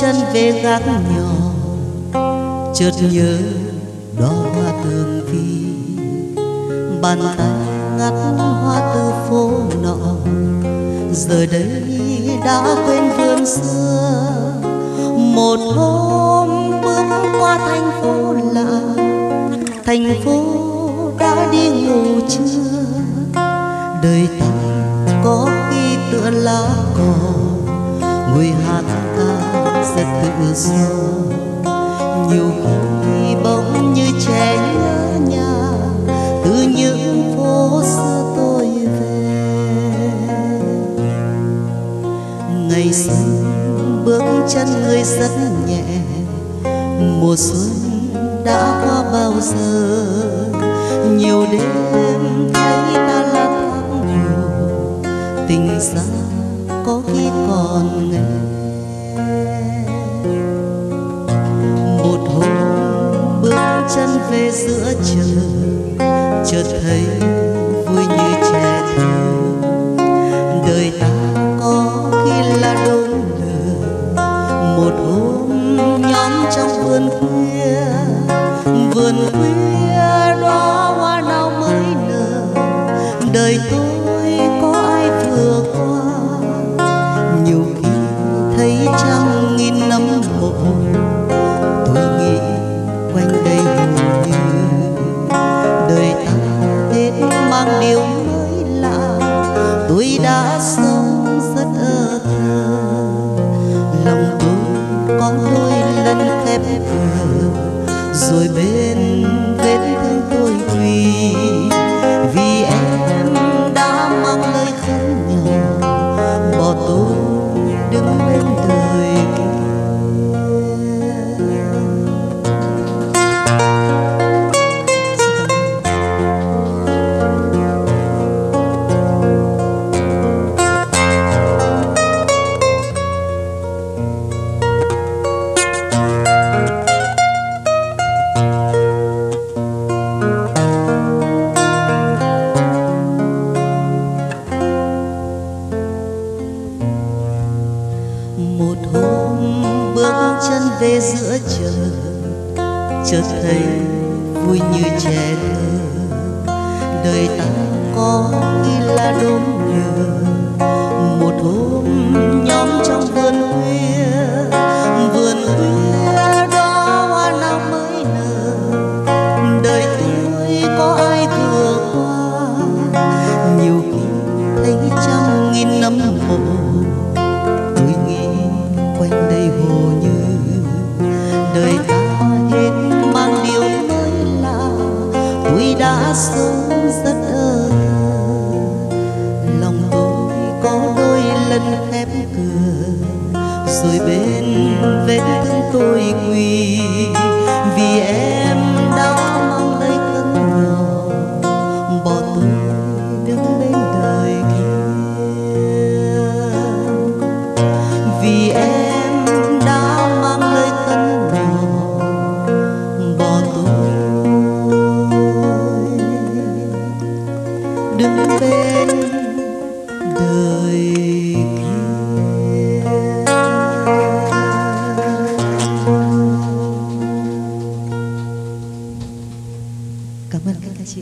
chân về gác nhỏ, chợt nhớ đó hoa tường vi bàn tay ngắt hoa từ phố nọ, giờ đây đã quên vườn xưa. Một hôm bước qua thành phố lạ, thành phố đã đi ngủ chưa đời ta có khi tựa lá cỏ, ngồi hát ca rất tự do. Nhiều khi bỗng như trẻ nhớ nhà, từ những phố xưa tôi về. Ngày xuân bước chân người rất nhẹ, mùa xuân đã qua bao giờ. Nhiều đêm thấy ta là tháng buồn tình xa có khi còn nghe một hôm bước chân về giữa trời chợt thấy vui như trẻ thơ. Đời ta có khi là đôi lửa, một hôm nhóm trong vườn khuya. Vườn khuya đó hoa nào mới nở, đời tôi mang điều mới lạ. Tôi đã sống rất ơ thơ lòng tôi có đôi lần khép vừa, rồi bên về giữa trời chợt thấy vui như trẻ thơ. Đời ta có khi là đốm lửa, một hôm nhóm trong vườn khuya vườn khuya đó hoa nào mới nở. Đời tôi có ai vừa qua, nhiều khi thấy trăm nghìn năm mộ. Sống rất ơ lòng tôi có đôi lần khép cửa, rồi bên vết thương tôi quỳ vì em đứng bên